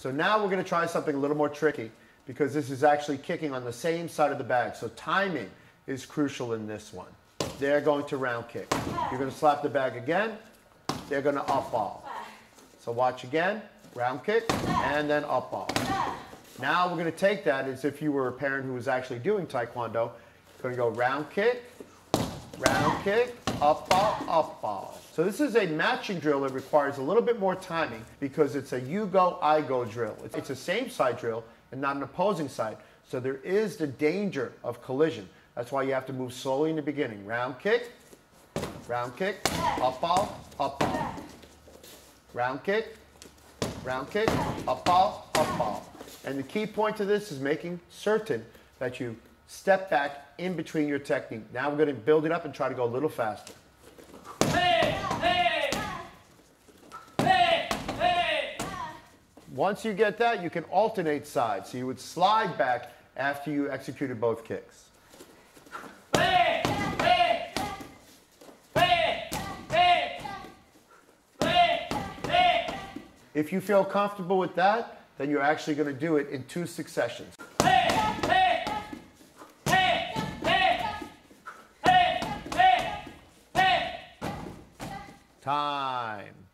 So now we're going to try something a little more tricky because this is actually kicking on the same side of the bag. So timing is crucial in this one. They're going to round kick. You're going to slap the bag again. They're going to up ball. So watch again, round kick, and then up ball. Now we're going to take that as if you were a parent who was actually doing Taekwondo. Going to go round kick, round kick, up ball, up ball. So this is a matching drill that requires a little bit more timing because it's a you go, I go drill. It's a same side drill and not an opposing side. So there is the danger of collision. That's why you have to move slowly in the beginning. Round kick, round kick, up ball, up ball. Round kick, round kick, up ball, up ball. And the key point to this is making certain that you step back in between your technique. Now we're going to build it up and try to go a little faster. Hey, hey. Hey, Once you get that, you can alternate sides. So you would slide back after you executed both kicks. If you feel comfortable with that, then you're actually going to do it in two successions. time.